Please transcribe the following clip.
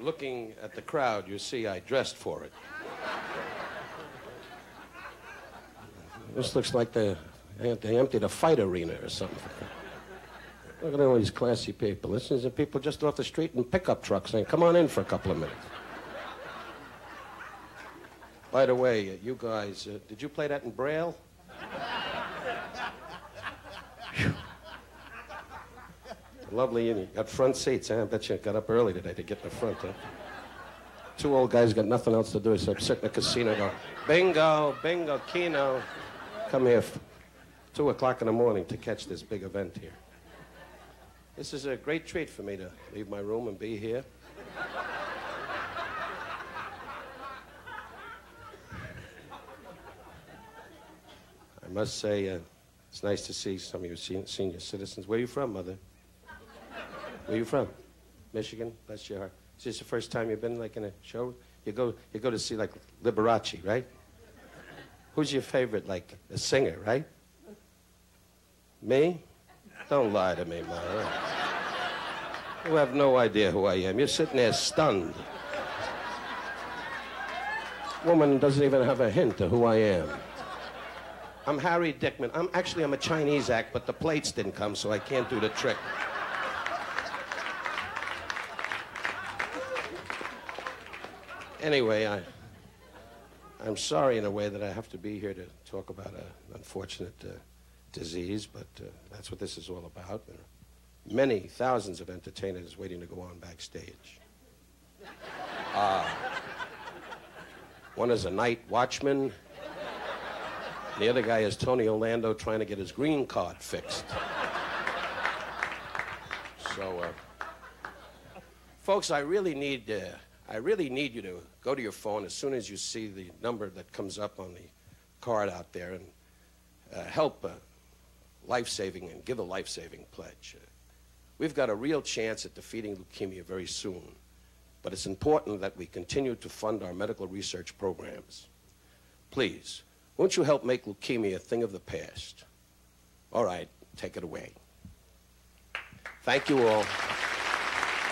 looking at the crowd, you see I dressed for it. This looks like they, they emptied a fight arena or something. Look at all these classy people. This is the people just off the street in pickup trucks saying, come on in for a couple of minutes. By the way, uh, you guys, uh, did you play that in Braille? Lovely, and you got front seats, huh? I bet you got up early today to get in the front? Two old guys got nothing else to do except sit in a casino go, bingo, bingo, keno. Come here, two o'clock in the morning to catch this big event here. This is a great treat for me to leave my room and be here. I must say, uh, it's nice to see some of you senior citizens. Where are you from, Mother? Where are you from? Michigan? Bless your heart. Is this the first time you've been, like, in a show? You go, you go to see, like, Liberace, right? Who's your favorite, like, a singer, right? Me? Don't lie to me, Mother. You have no idea who I am. You're sitting there stunned. Woman doesn't even have a hint of who I am. I'm Harry Dickman. I'm actually I'm a Chinese act, but the plates didn't come, so I can't do the trick. Anyway, I, I'm sorry in a way that I have to be here to talk about an unfortunate uh, disease, but uh, that's what this is all about. There are many thousands of entertainers waiting to go on backstage. Uh, one is a night watchman. The other guy is Tony Orlando trying to get his green card fixed. So, uh, folks, I really need, uh, I really need you to go to your phone as soon as you see the number that comes up on the card out there and uh, help uh, life-saving and give a life-saving pledge. Uh, we've got a real chance at defeating leukemia very soon, but it's important that we continue to fund our medical research programs. Please, won't you help make leukemia a thing of the past? All right, take it away. Thank you all.